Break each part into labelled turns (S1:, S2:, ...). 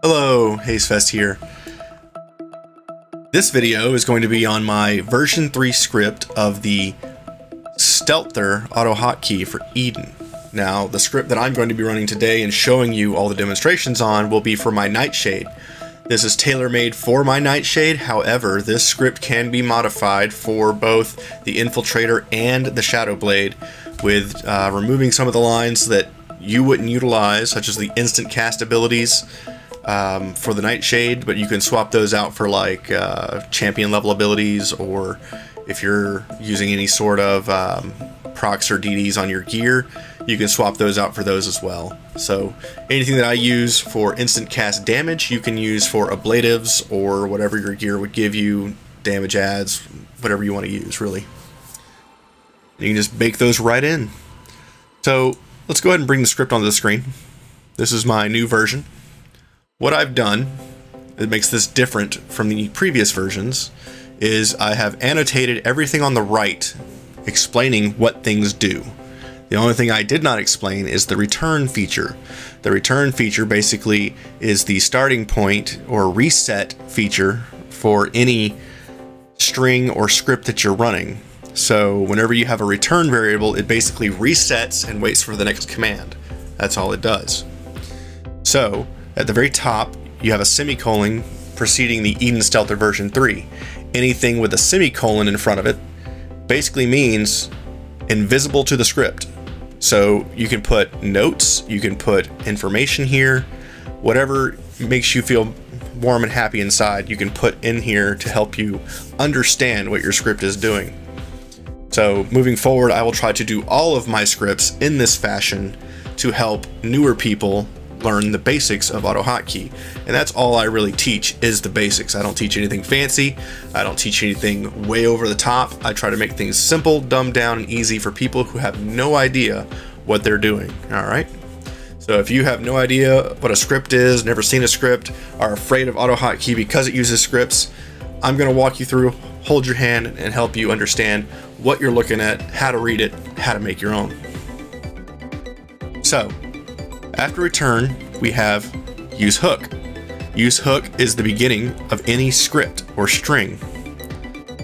S1: Hello, HazeFest here. This video is going to be on my version 3 script of the Stealther auto hotkey for Eden. Now, the script that I'm going to be running today and showing you all the demonstrations on will be for my Nightshade. This is tailor-made for my Nightshade, however, this script can be modified for both the Infiltrator and the Shadowblade with uh, removing some of the lines that you wouldn't utilize, such as the instant cast abilities um, for the Nightshade, but you can swap those out for like uh, champion level abilities or if you're using any sort of um, procs or DDs on your gear, you can swap those out for those as well. So anything that I use for instant cast damage, you can use for ablatives or whatever your gear would give you, damage adds, whatever you want to use really. You can just bake those right in. So let's go ahead and bring the script onto the screen. This is my new version. What I've done that makes this different from the previous versions is I have annotated everything on the right explaining what things do. The only thing I did not explain is the return feature. The return feature basically is the starting point or reset feature for any string or script that you're running. So whenever you have a return variable, it basically resets and waits for the next command. That's all it does. So at the very top, you have a semicolon preceding the Eden Stealther version 3. Anything with a semicolon in front of it basically means invisible to the script. So you can put notes, you can put information here, whatever makes you feel warm and happy inside, you can put in here to help you understand what your script is doing. So moving forward, I will try to do all of my scripts in this fashion to help newer people learn the basics of AutoHotkey. And that's all I really teach is the basics. I don't teach anything fancy. I don't teach anything way over the top. I try to make things simple, dumbed down, and easy for people who have no idea what they're doing. All right. So if you have no idea what a script is, never seen a script, are afraid of AutoHotkey because it uses scripts, I'm going to walk you through, hold your hand, and help you understand what you're looking at, how to read it, how to make your own. So, after return, we have use hook. Use hook is the beginning of any script or string.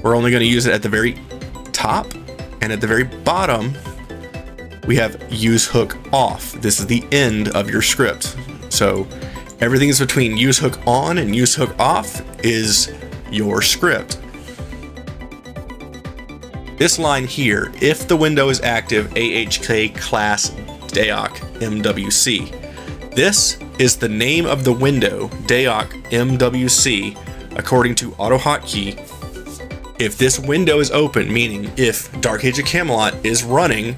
S1: We're only going to use it at the very top and at the very bottom we have use hook off. This is the end of your script. So everything is between use hook on and use hook off is your script. This line here, if the window is active, AHK class DAoC MWC. This is the name of the window, DAoC MWC, according to AutoHotkey. If this window is open, meaning if Dark Age of Camelot is running,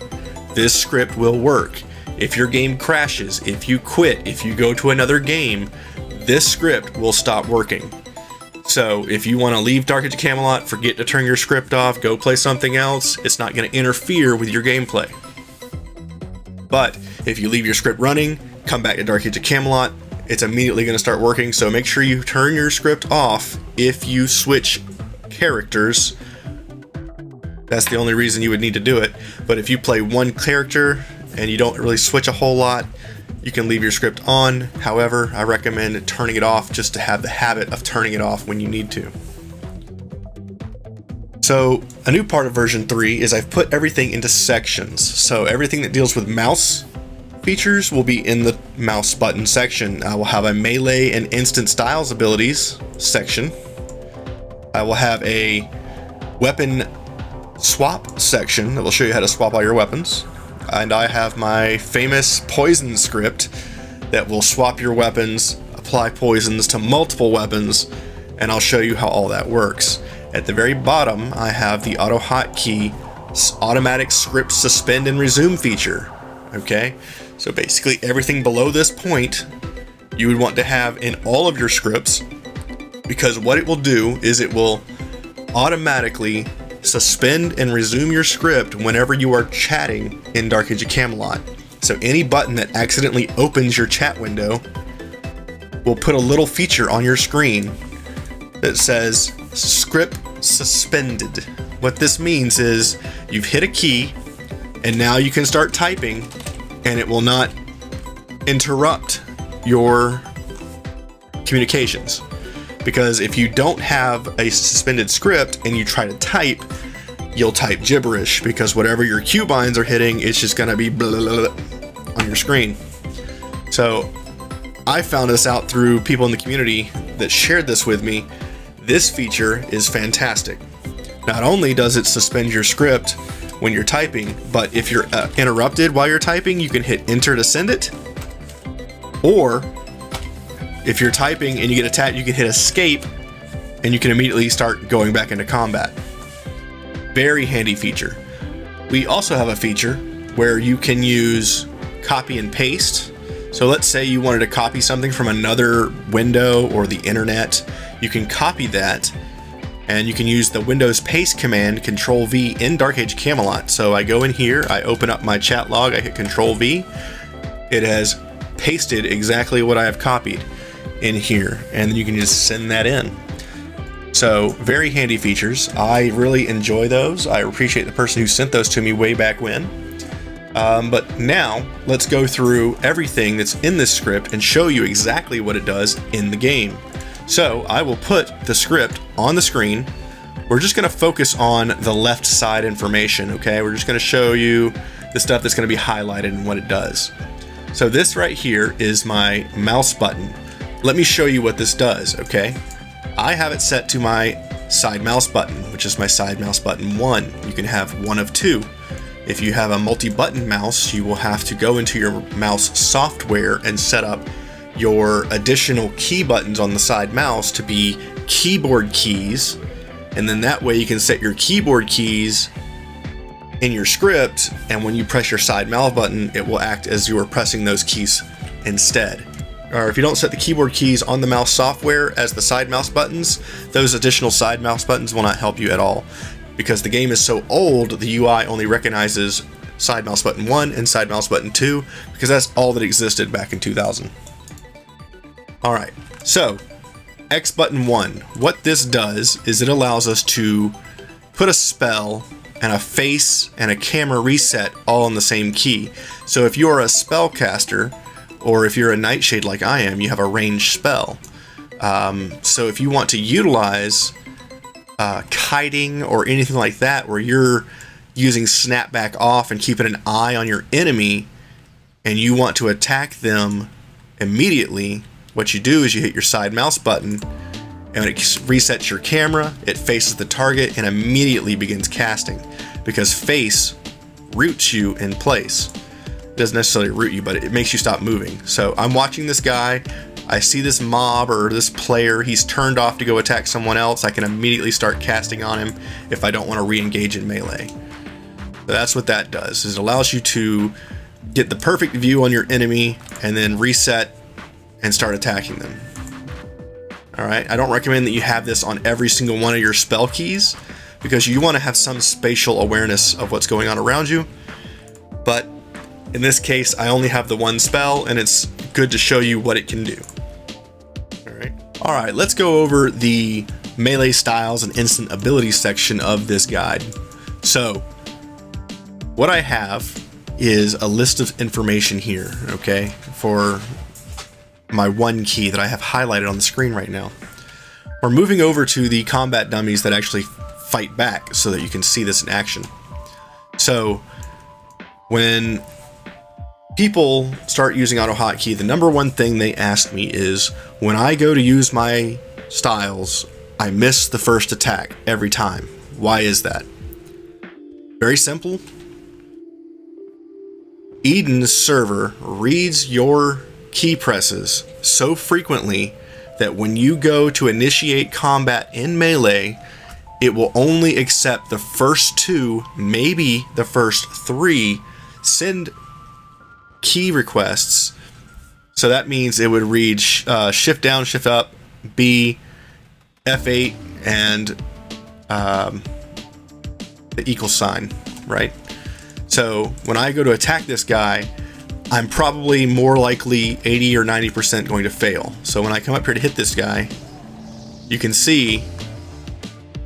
S1: this script will work. If your game crashes, if you quit, if you go to another game, this script will stop working. So if you want to leave Dark Age of Camelot, forget to turn your script off, go play something else, it's not going to interfere with your gameplay. But if you leave your script running, come back to Dark Age of Camelot, it's immediately going to start working. So make sure you turn your script off if you switch characters. That's the only reason you would need to do it. But if you play one character and you don't really switch a whole lot, you can leave your script on. However, I recommend turning it off just to have the habit of turning it off when you need to. So a new part of version 3 is I've put everything into sections. So everything that deals with mouse features will be in the mouse button section. I will have a melee and instant styles abilities section. I will have a weapon swap section that will show you how to swap all your weapons. And I have my famous poison script that will swap your weapons, apply poisons to multiple weapons, and I'll show you how all that works. At the very bottom, I have the auto hotkey automatic script suspend and resume feature. Okay, so basically everything below this point you would want to have in all of your scripts because what it will do is it will automatically suspend and resume your script whenever you are chatting in Dark Age of Camelot. So any button that accidentally opens your chat window will put a little feature on your screen that says script suspended. What this means is you've hit a key and now you can start typing and it will not interrupt your communications. Because if you don't have a suspended script and you try to type, you'll type gibberish because whatever your keybinds are hitting, it's just going to be blah, blah, blah, on your screen. So I found this out through people in the community that shared this with me. This feature is fantastic. Not only does it suspend your script when you're typing, but if you're uh, interrupted while you're typing, you can hit enter to send it. Or if you're typing and you get attacked, you can hit escape and you can immediately start going back into combat. Very handy feature. We also have a feature where you can use copy and paste. So let's say you wanted to copy something from another window or the internet. You can copy that and you can use the Windows paste command Control V in Dark Age Camelot. So I go in here, I open up my chat log, I hit Control V. It has pasted exactly what I have copied in here, and then you can just send that in. So, very handy features. I really enjoy those. I appreciate the person who sent those to me way back when. Um, but now, let's go through everything that's in this script and show you exactly what it does in the game. So, I will put the script on the screen. We're just going to focus on the left side information, okay? We're just going to show you the stuff that's going to be highlighted and what it does. So this right here is my mouse button. Let me show you what this does, okay? I have it set to my side mouse button, which is my side mouse button 1. You can have one of two. If you have a multi-button mouse, you will have to go into your mouse software and set up your additional key buttons on the side mouse to be keyboard keys. And then that way you can set your keyboard keys in your script, and when you press your side mouse button, it will act as you are pressing those keys instead or if you don't set the keyboard keys on the mouse software as the side mouse buttons, those additional side mouse buttons will not help you at all. Because the game is so old, the UI only recognizes side mouse button 1 and side mouse button 2, because that's all that existed back in 2000. Alright, so X button 1. What this does is it allows us to put a spell and a face and a camera reset all on the same key. So if you're a spellcaster, or if you're a Nightshade like I am, you have a ranged spell. Um, so if you want to utilize uh, kiting or anything like that, where you're using snapback off and keeping an eye on your enemy, and you want to attack them immediately, what you do is you hit your side mouse button, and it resets your camera, it faces the target, and immediately begins casting, because face roots you in place It doesn't necessarily root you, but it makes you stop moving. So I'm watching this guy. I see this mob or this player. He's turned off to go attack someone else. I can immediately start casting on him if I don't want to re-engage in melee. So that's what that does. Is it allows you to get the perfect view on your enemy and then reset and start attacking them. Alright, I don't recommend that you have this on every single one of your spell keys because you want to have some spatial awareness of what's going on around you. But in this case, I only have the one spell, and it's good to show you what it can do. Alright, Alright, let's go over the melee styles and instant abilities section of this guide. So, what I have is a list of information here, okay, for my one key that I have highlighted on the screen right now. We're moving over to the combat dummies that actually fight back so that you can see this in action. So, when people start using auto hotkey, the number one thing they ask me is when I go to use my styles, I miss the first attack every time. Why is that? Very simple. Eden's server reads your key presses so frequently that when you go to initiate combat in melee, it will only accept the first two, maybe the first three, send key requests. So that means it would read uh, shift down, shift up, B, F8, and um, the equal sign, right? So when I go to attack this guy, I'm probably more likely 80 or 90% going to fail. So when I come up here to hit this guy, you can see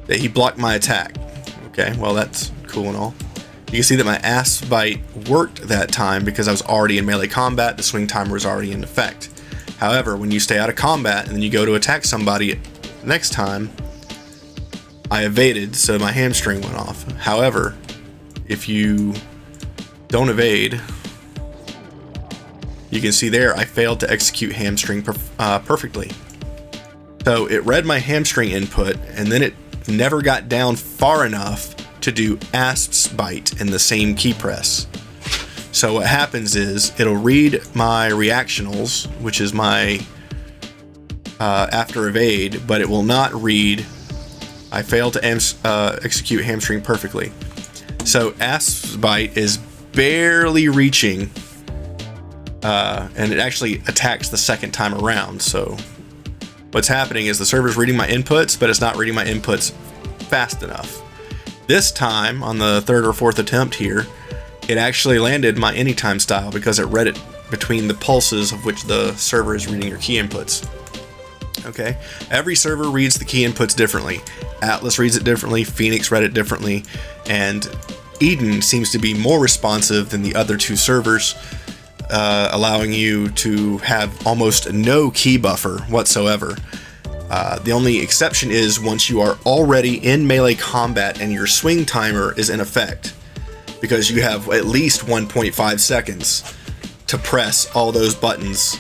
S1: that he blocked my attack. Okay, well that's cool and all. You can see that my asp's bite worked that time because I was already in melee combat, the swing timer was already in effect. However, when you stay out of combat and then you go to attack somebody next time, I evaded, so my hamstring went off. However, if you don't evade, you can see there I failed to execute hamstring uh, perfectly. So it read my hamstring input and then it never got down far enough to do asp's bite in the same key press. So what happens is it'll read my reactionals, which is my uh, after evade, but it will not read I failed to uh, execute hamstring perfectly. So asp's bite is barely reaching uh, and it actually attacks the second time around. So what's happening is the server's reading my inputs, but it's not reading my inputs fast enough. This time, on the third or fourth attempt here, it actually landed my anytime style because it read it between the pulses of which the server is reading your key inputs. Okay, every server reads the key inputs differently. Atlas reads it differently, Phoenix read it differently, and Eden seems to be more responsive than the other two servers, uh, allowing you to have almost no key buffer whatsoever. Uh, the only exception is once you are already in melee combat and your swing timer is in effect, because you have at least 1.5 seconds to press all those buttons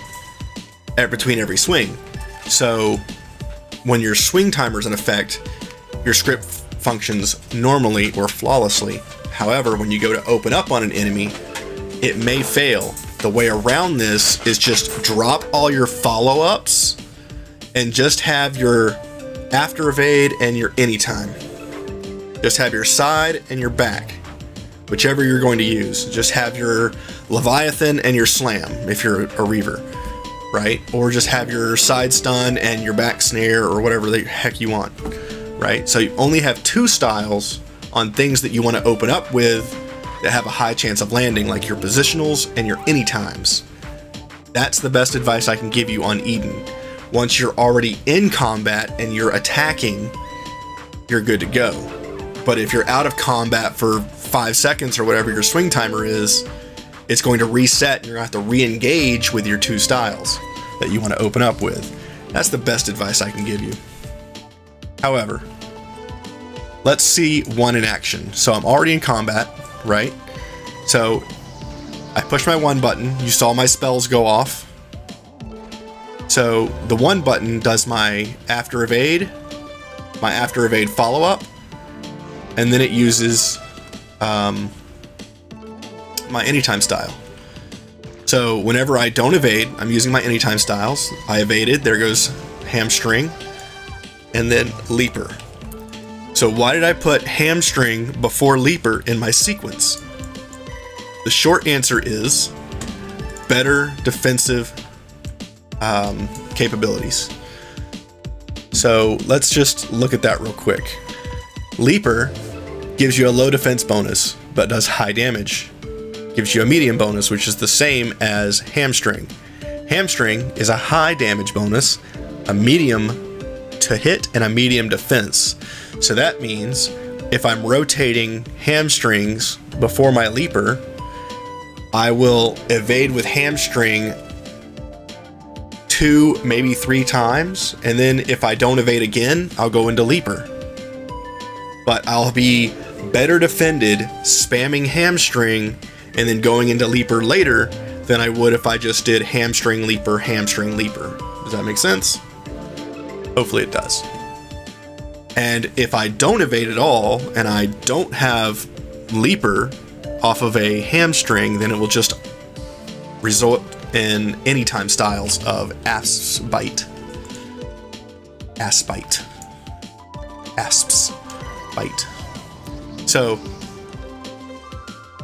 S1: between every swing. So when your swing timer is in effect, your script functions normally or flawlessly. However, when you go to open up on an enemy, it may fail. The way around this is just drop all your follow-ups and just have your after evade and your anytime. Just have your side and your back, whichever you're going to use. Just have your Leviathan and your slam if you're a Reaver, right? Or just have your side stun and your back snare or whatever the heck you want, right? So you only have two styles on things that you want to open up with that have a high chance of landing, like your positionals and your anytimes. That's the best advice I can give you on Eden. Once you're already in combat and you're attacking, you're good to go. But if you're out of combat for five seconds or whatever your swing timer is, it's going to reset and you're going to have to re engage with your two styles that you want to open up with. That's the best advice I can give you. However, let's see one in action. So I'm already in combat, right? So I push my one button, you saw my spells go off. So the one button does my after evade, my after evade follow up, and then it uses um, my anytime style. So whenever I don't evade, I'm using my anytime styles. I evaded, there goes hamstring, and then leaper. So why did I put hamstring before leaper in my sequence? The short answer is better defensive um, capabilities. So let's just look at that real quick. Leaper gives you a low defense bonus, but does high damage. Gives you a medium bonus, which is the same as hamstring. Hamstring is a high damage bonus, a medium to hit, and a medium defense. So that means if I'm rotating hamstrings before my leaper, I will evade with hamstring two, maybe three times, and then if I don't evade again, I'll go into Leaper. But I'll be better defended spamming hamstring and then going into Leaper later than I would if I just did hamstring Leaper, hamstring Leaper. Does that make sense? Hopefully it does. And if I don't evade at all and I don't have Leaper off of a hamstring, then it will just result in anytime styles of asp's bite. Asp bite. Asp's bite. So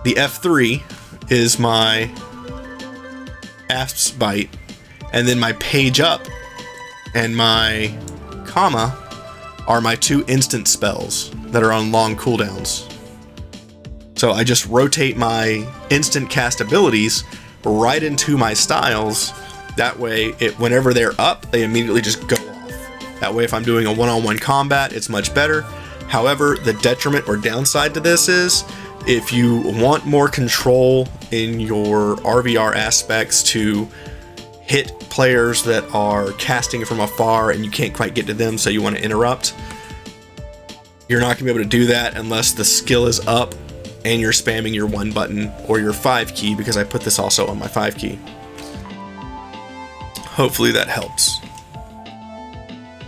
S1: the F3 is my asp's bite, and then my page up and my comma are my two instant spells that are on long cooldowns. So I just rotate my instant cast abilities right into my styles. That way, it whenever they're up, they immediately just go off. That way, if I'm doing a one-on-one combat, it's much better. However, the detriment or downside to this is if you want more control in your RVR aspects to hit players that are casting from afar and you can't quite get to them, so you want to interrupt. You're not going to be able to do that unless the skill is up and you're spamming your 1 button or your 5 key because I put this also on my 5 key. Hopefully that helps.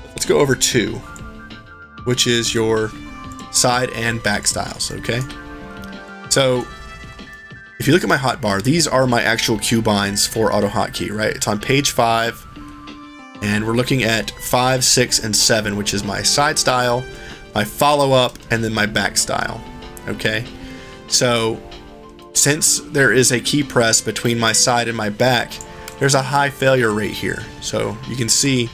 S1: Let's go over 2, which is your side and back styles, okay? So if you look at my hotbar, these are my actual keybinds for auto hotkey, right? It's on page 5, and we're looking at 5, 6, and 7, which is my side style, my follow-up, and then my back style, okay? So, since there is a key press between my side and my back, there's a high failure rate here. So, you can see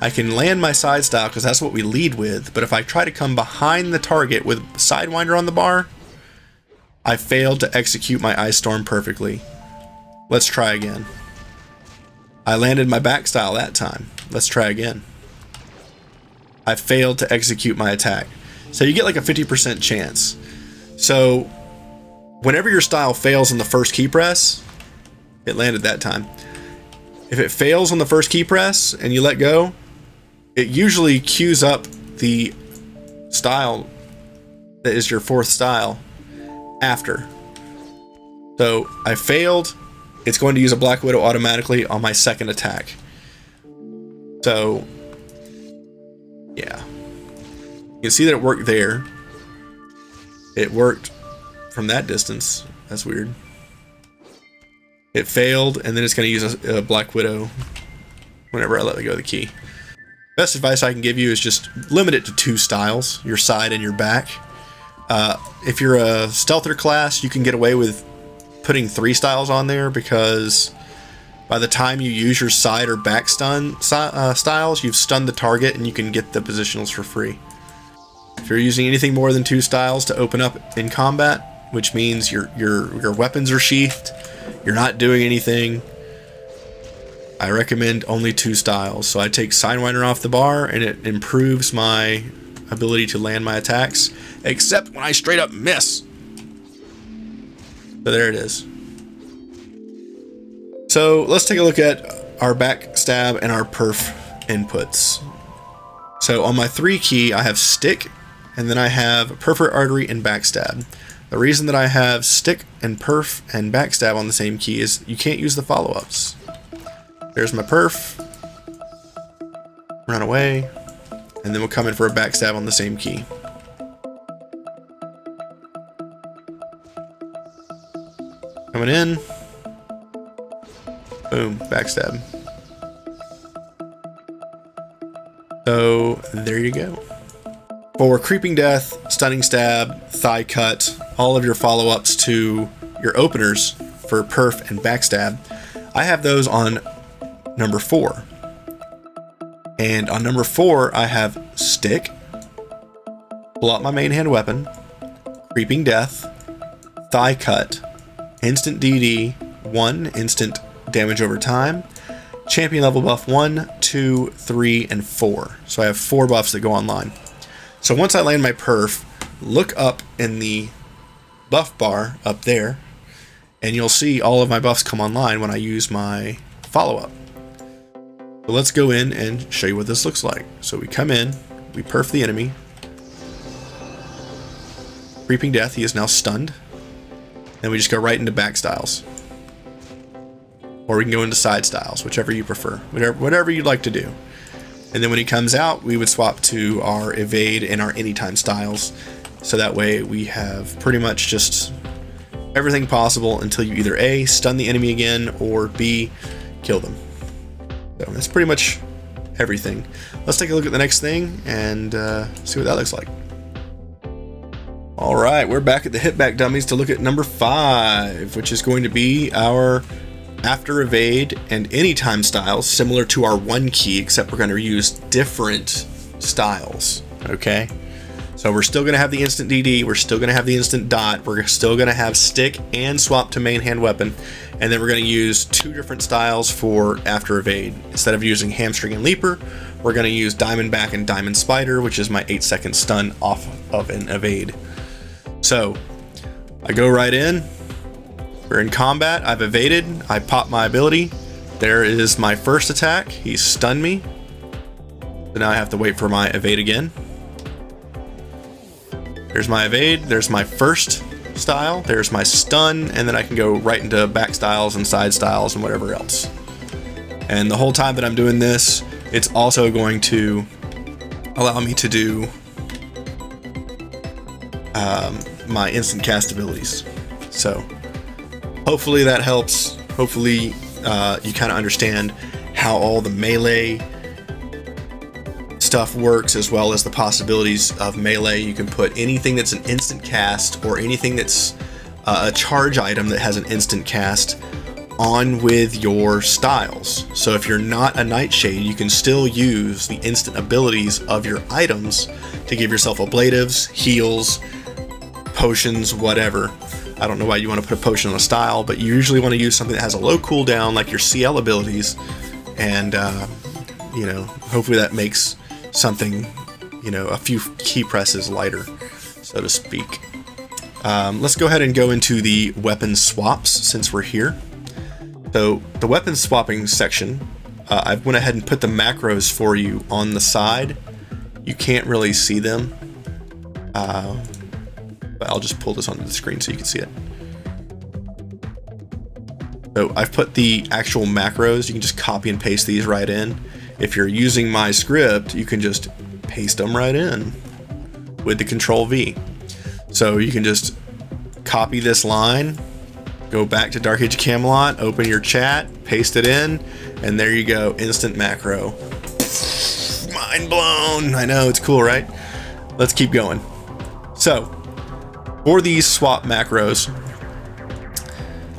S1: I can land my side style because that's what we lead with, but if I try to come behind the target with Sidewinder on the bar, I failed to execute my Ice Storm perfectly. Let's try again. I landed my back style that time. Let's try again. I failed to execute my attack. So you get like a 50% chance. So whenever your style fails on the first key press, it landed that time. If it fails on the first key press and you let go, it usually queues up the style that is your fourth style after. So I failed. It's going to use a Black Widow automatically on my second attack. So, yeah. You can see that it worked there. It worked from that distance. That's weird. It failed, and then it's going to use a, a Black Widow whenever I let go of the key. Best advice I can give you is just limit it to two styles, your side and your back. Uh, if you're a stealther class, you can get away with putting three styles on there because by the time you use your side or back stun uh, styles, you've stunned the target and you can get the positionals for free. If you're using anything more than two styles to open up in combat, which means your your your weapons are sheathed, you're not doing anything. I recommend only two styles. So I take Sidewinder off the bar and it improves my ability to land my attacks, except when I straight up miss. So there it is. So let's take a look at our backstab and our perf inputs. So on my three key, I have stick, and then I have perforate artery and backstab. The reason that I have stick and perf and backstab on the same key is you can't use the follow-ups. There's my perf. Run away and then we'll come in for a backstab on the same key. Coming in. Boom, backstab. So, there you go. For Creeping Death, Stunning Stab, Thigh Cut, all of your follow-ups to your openers for Perf and Backstab, I have those on number 4. And on number four, I have Stick, Pull out my main hand weapon, Creeping Death, Thigh Cut, Instant DD, 1 instant damage over time, Champion level buff 1, 2, 3, and 4. So I have 4 buffs that go online. So once I land my perf, look up in the buff bar up there, and you'll see all of my buffs come online when I use my follow-up. So let's go in and show you what this looks like. So we come in, we perf the enemy. Creeping Death, he is now stunned. Then we just go right into back styles. Or we can go into side styles, whichever you prefer. Whatever, whatever you'd like to do. And then when he comes out, we would swap to our evade and our anytime styles. So that way we have pretty much just everything possible until you either A, stun the enemy again, or B, kill them. So that's pretty much everything. Let's take a look at the next thing and uh, see what that looks like. All right, we're back at the hitback dummies to look at number five, which is going to be our after evade and anytime styles, similar to our one key, except we're going to use different styles. Okay. So we're still going to have the instant DD, we're still going to have the instant dot, we're still going to have stick and swap to main hand weapon, and then we're going to use two different styles for after evade. Instead of using hamstring and leaper, we're going to use diamondback and diamond spider, which is my 8 second stun off of an evade. So I go right in, we're in combat, I've evaded, I pop my ability, there is my first attack. He stunned me. So now I have to wait for my evade again. There's my evade. There's my first style. There's my stun. And then I can go right into back styles and side styles and whatever else. And the whole time that I'm doing this, it's also going to allow me to do um, my instant cast abilities. So hopefully that helps. Hopefully uh, you kind of understand how all the melee stuff works as well as the possibilities of melee. You can put anything that's an instant cast or anything that's uh, a charge item that has an instant cast on with your styles. So if you're not a Nightshade, you can still use the instant abilities of your items to give yourself ablatives, heals, potions, whatever. I don't know why you want to put a potion on a style, but you usually want to use something that has a low cooldown like your CL abilities, and uh, you know, hopefully that makes something, you know, a few key presses lighter, so to speak. Um, let's go ahead and go into the weapon swaps since we're here. So the weapon swapping section, uh, I went ahead and put the macros for you on the side. You can't really see them. Uh, but I'll just pull this onto the screen so you can see it. So I've put the actual macros. You can just copy and paste these right in. If you're using my script, you can just paste them right in with the control V. So you can just copy this line, go back to Dark Age of Camelot, open your chat, paste it in, and there you go, instant macro. Mind blown. I know, it's cool, right? Let's keep going. So, for these swap macros,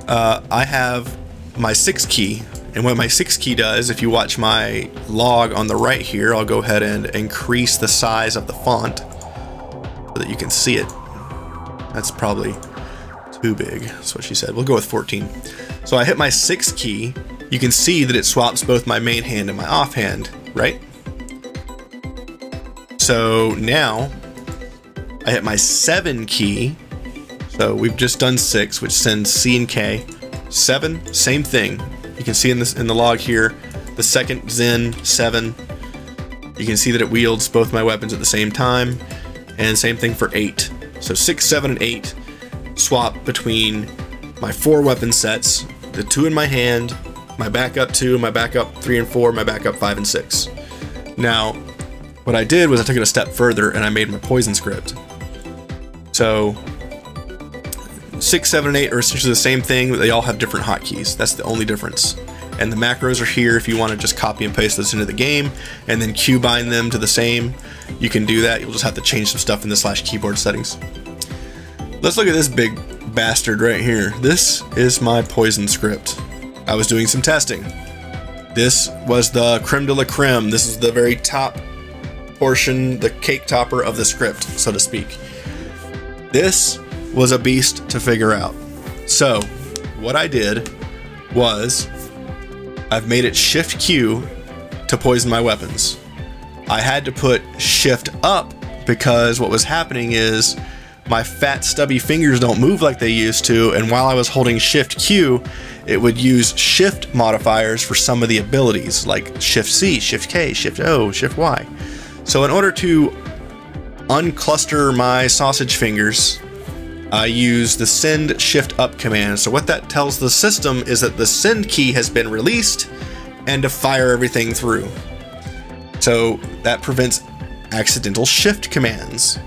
S1: uh, I have my 6 key. And what my 6 key does, if you watch my log on the right here, I'll go ahead and increase the size of the font so that you can see it. That's probably too big. That's what she said. We'll go with 14. So I hit my 6 key. You can see that it swaps both my main hand and my offhand, right? So now I hit my 7 key. So we've just done 6, which sends C and K. 7, same thing. You can see in this in the log here, the second Zen 7. You can see that it wields both my weapons at the same time. And same thing for 8. So 6, 7, and 8 swap between my four weapon sets, the two in my hand, my backup two, my backup three and four, my backup five and six. Now, what I did was I took it a step further and I made my poison script. So, six, seven, and eight are essentially the same thing, but they all have different hotkeys. That's the only difference. And the macros are here if you want to just copy and paste this into the game and then Q bind them to the same. You can do that. You'll just have to change some stuff in the slash keyboard settings. Let's look at this big bastard right here. This is my poison script. I was doing some testing. This was the creme de la creme. This is the very top portion, the cake topper of the script, so to speak. This was a beast to figure out. So, what I did was I've made it shift Q to poison my weapons. I had to put shift up because what was happening is my fat stubby fingers don't move like they used to and while I was holding shift Q it would use shift modifiers for some of the abilities like shift C, shift K, shift O, shift Y. So in order to uncluster my sausage fingers I use the send shift up command. So what that tells the system is that the send key has been released and to fire everything through. So that prevents accidental shift commands.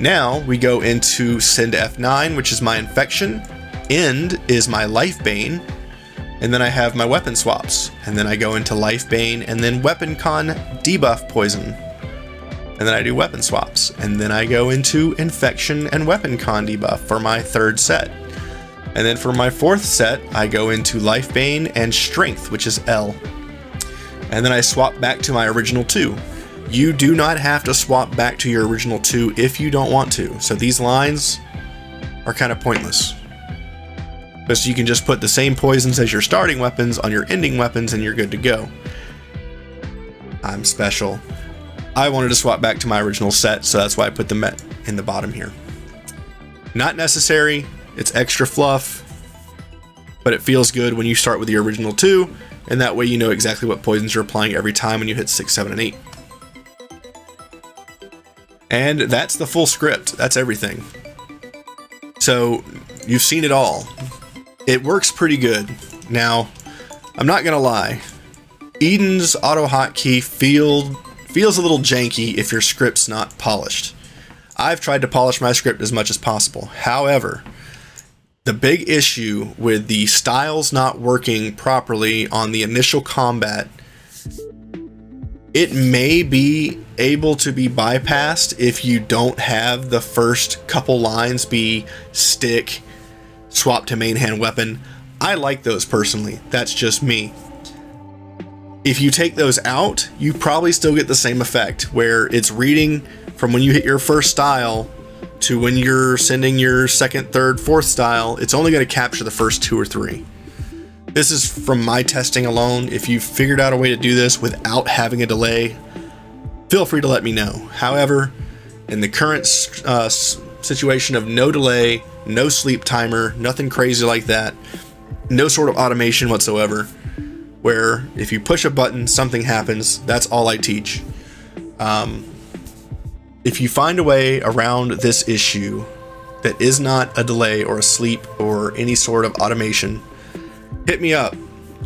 S1: Now we go into send F9, which is my infection. End is my life bane. And then I have my weapon swaps. And then I go into life bane and then weapon con debuff poison. And then I do weapon swaps. And then I go into infection and weapon con debuff for my third set. And then for my fourth set, I go into life bane and strength, which is L. And then I swap back to my original two. You do not have to swap back to your original two if you don't want to. So these lines are kind of pointless. But you can just put the same poisons as your starting weapons on your ending weapons and you're good to go. I'm special. I wanted to swap back to my original set, so that's why I put them in the bottom here. Not necessary, it's extra fluff, but it feels good when you start with the original two and that way you know exactly what poisons you're applying every time when you hit 6, 7, and 8. And that's the full script. That's everything. So, you've seen it all. It works pretty good. Now, I'm not gonna lie. Eden's auto hotkey feel, feels a little janky if your script's not polished. I've tried to polish my script as much as possible. However, the big issue with the styles not working properly on the initial combat, it may be able to be bypassed if you don't have the first couple lines be stick, swap to main hand weapon. I like those personally. That's just me. If you take those out, you probably still get the same effect where it's reading from when you hit your first style to when you're sending your second, third, fourth style, it's only going to capture the first two or three. This is from my testing alone. If you've figured out a way to do this without having a delay, feel free to let me know. However, in the current uh, situation of no delay, no sleep timer, nothing crazy like that, no sort of automation whatsoever, where if you push a button, something happens, that's all I teach. Um, if you find a way around this issue that is not a delay or a sleep or any sort of automation, hit me up.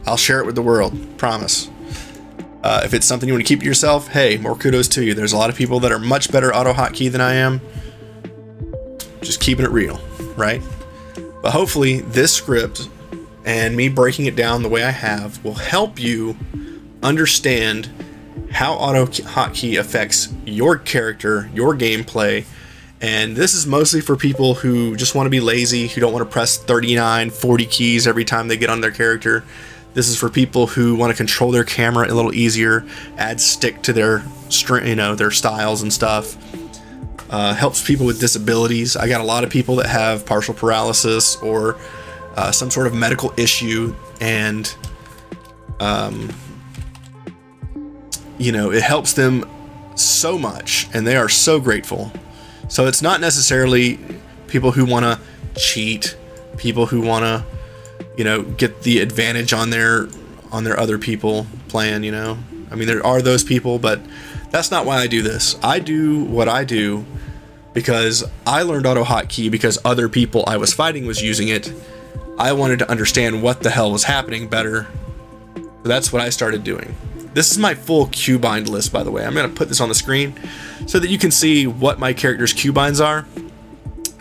S1: I'll share it with the world. Promise. Uh, if it's something you want to keep to yourself, hey, more kudos to you. There's a lot of people that are much better auto hotkey than I am. Just keeping it real, right? But hopefully, this script and me breaking it down the way I have will help you understand how auto hotkey affects your character, your gameplay. And this is mostly for people who just want to be lazy, who don't want to press 39, 40 keys every time they get on their character. This is for people who want to control their camera a little easier, add stick to their you know, their styles and stuff. Uh, helps people with disabilities. I got a lot of people that have partial paralysis or uh, some sort of medical issue, and um, you know, it helps them so much and they are so grateful. So it's not necessarily people who want to cheat, people who want to, you know, get the advantage on their on their other people plan, you know. I mean, there are those people, but that's not why I do this. I do what I do because I learned auto hotkey because other people I was fighting was using it. I wanted to understand what the hell was happening better. So that's what I started doing. This is my full Qbind list, by the way. I'm going to put this on the screen so that you can see what my character's Qbinds are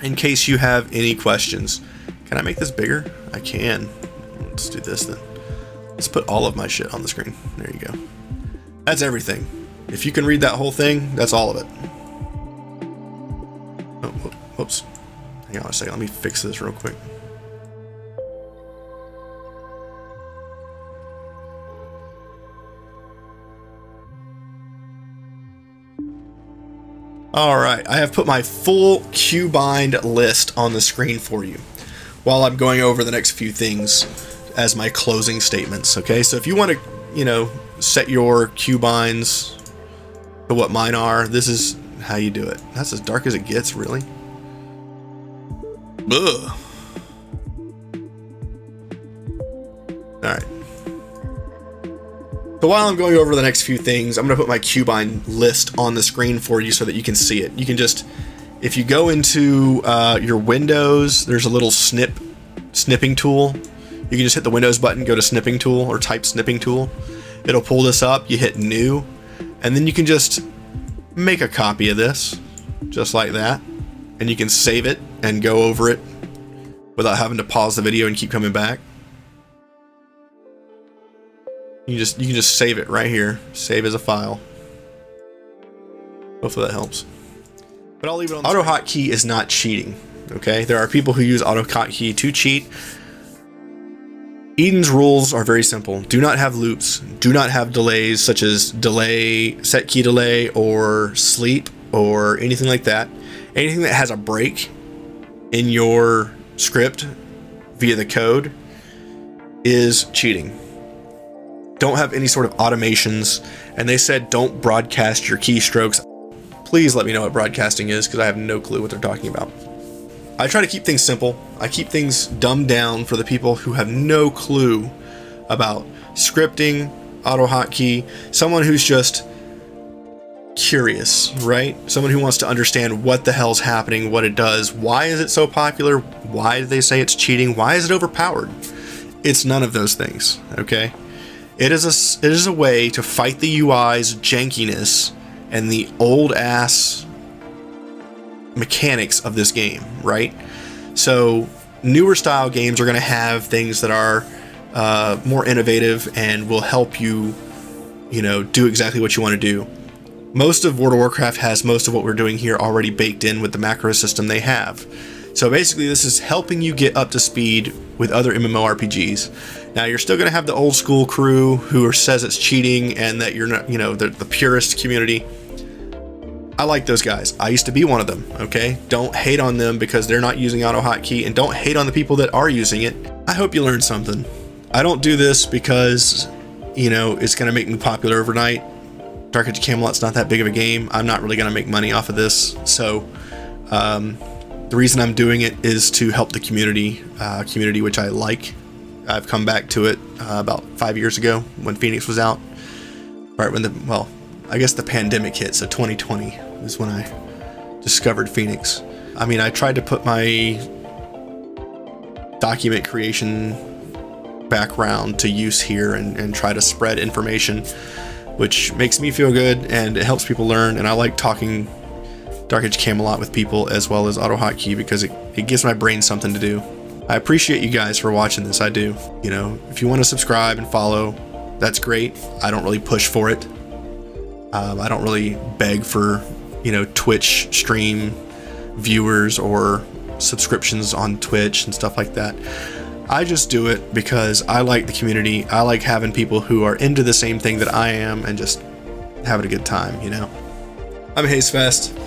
S1: in case you have any questions. Can I make this bigger? I can. Let's do this then. Let's put all of my shit on the screen. There you go. That's everything. If you can read that whole thing, that's all of it. Oh, whoops. Hang on a second. Let me fix this real quick. Alright, I have put my full Qbind list on the screen for you while I'm going over the next few things as my closing statements, okay? So if you want to, you know, set your Qbinds to what mine are, this is how you do it. That's as dark as it gets, really. Ugh. So while I'm going over the next few things, I'm going to put my Qbind list on the screen for you so that you can see it. You can just, if you go into uh, your Windows, there's a little snip, snipping tool. You can just hit the Windows button, go to snipping tool, or type snipping tool. It'll pull this up, you hit new, and then you can just make a copy of this, just like that. And you can save it and go over it without having to pause the video and keep coming back. You just you can just save it right here. Save as a file. Hopefully that helps. But I'll leave it on. Auto hotkey is not cheating. Okay, there are people who use auto hotkey to cheat. Eden's rules are very simple. Do not have loops. Do not have delays such as delay, set key delay, or sleep, or anything like that. Anything that has a break in your script via the code is cheating don't have any sort of automations, and they said don't broadcast your keystrokes. Please let me know what broadcasting is because I have no clue what they're talking about. I try to keep things simple. I keep things dumbed down for the people who have no clue about scripting, AutoHotkey, someone who's just curious, right? Someone who wants to understand what the hell's happening, what it does, why is it so popular, why do they say it's cheating, why is it overpowered? It's none of those things, okay? It is a it is a way to fight the UI's jankiness and the old ass mechanics of this game, right? So newer style games are going to have things that are uh, more innovative and will help you, you know, do exactly what you want to do. Most of World of Warcraft has most of what we're doing here already baked in with the macro system they have. So basically this is helping you get up to speed with other MMORPGs. Now you're still going to have the old school crew who says it's cheating and that you're not, you know, the, the purist community. I like those guys. I used to be one of them, okay? Don't hate on them because they're not using auto hotkey and don't hate on the people that are using it. I hope you learned something. I don't do this because, you know, it's going to make me popular overnight. Dark Age Camelot's not that big of a game. I'm not really going to make money off of this. So, um, the reason I'm doing it is to help the community, uh, community which I like. I've come back to it uh, about five years ago when Phoenix was out. Right when the, well, I guess the pandemic hit, so 2020 is when I discovered Phoenix. I mean, I tried to put my document creation background to use here and, and try to spread information, which makes me feel good and it helps people learn. And I like talking Dark Age Camelot with people as well as AutoHotkey because it, it gives my brain something to do. I appreciate you guys for watching this, I do. You know, if you want to subscribe and follow, that's great. I don't really push for it. Um, I don't really beg for, you know, Twitch stream viewers or subscriptions on Twitch and stuff like that. I just do it because I like the community. I like having people who are into the same thing that I am and just having a good time, you know? I'm HazeFest.